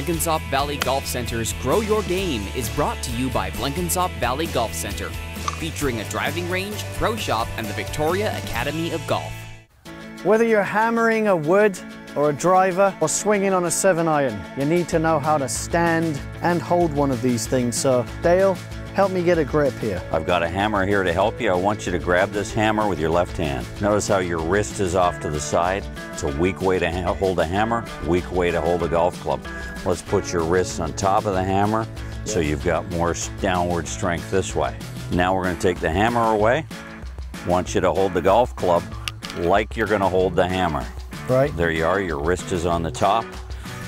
Blenkinsop Valley Golf Center's Grow Your Game is brought to you by Blenkinsop Valley Golf Center, featuring a driving range, pro shop, and the Victoria Academy of Golf. Whether you're hammering a wood or a driver or swinging on a seven iron, you need to know how to stand and hold one of these things. So Dale, help me get a grip here. I've got a hammer here to help you. I want you to grab this hammer with your left hand. Notice how your wrist is off to the side. It's a weak way to hold a hammer, weak way to hold a golf club. Let's put your wrists on top of the hammer so you've got more downward strength this way. Now we're going to take the hammer away. Want you to hold the golf club like you're going to hold the hammer. Right. There you are, your wrist is on the top,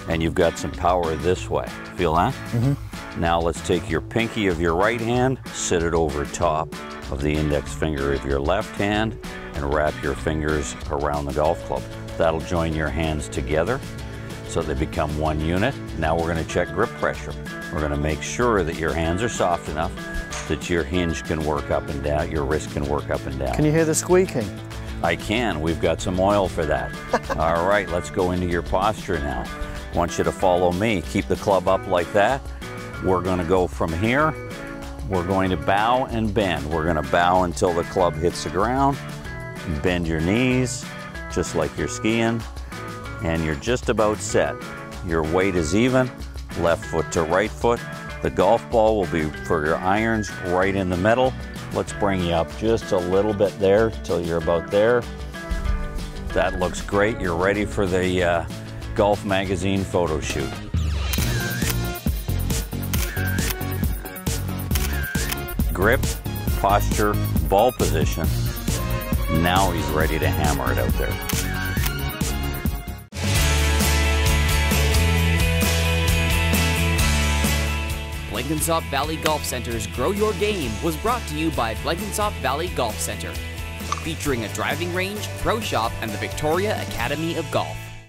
and you've got some power this way. Feel that? Mm-hmm. Now let's take your pinky of your right hand, sit it over top of the index finger of your left hand, and wrap your fingers around the golf club. That'll join your hands together so they become one unit. Now we're gonna check grip pressure. We're gonna make sure that your hands are soft enough that your hinge can work up and down, your wrist can work up and down. Can you hear the squeaking? I can. We've got some oil for that. All right, let's go into your posture now. I want you to follow me. Keep the club up like that. We're going to go from here. We're going to bow and bend. We're going to bow until the club hits the ground. Bend your knees, just like you're skiing. And you're just about set. Your weight is even, left foot to right foot. The golf ball will be for your irons right in the middle. Let's bring you up just a little bit there till you're about there. That looks great. You're ready for the uh, Golf Magazine photo shoot. Grip, posture, ball position. Now he's ready to hammer it out there. Blenkinsop Valley Golf Center's Grow Your Game was brought to you by Blenkinsop Valley Golf Center, featuring a driving range, pro shop, and the Victoria Academy of Golf.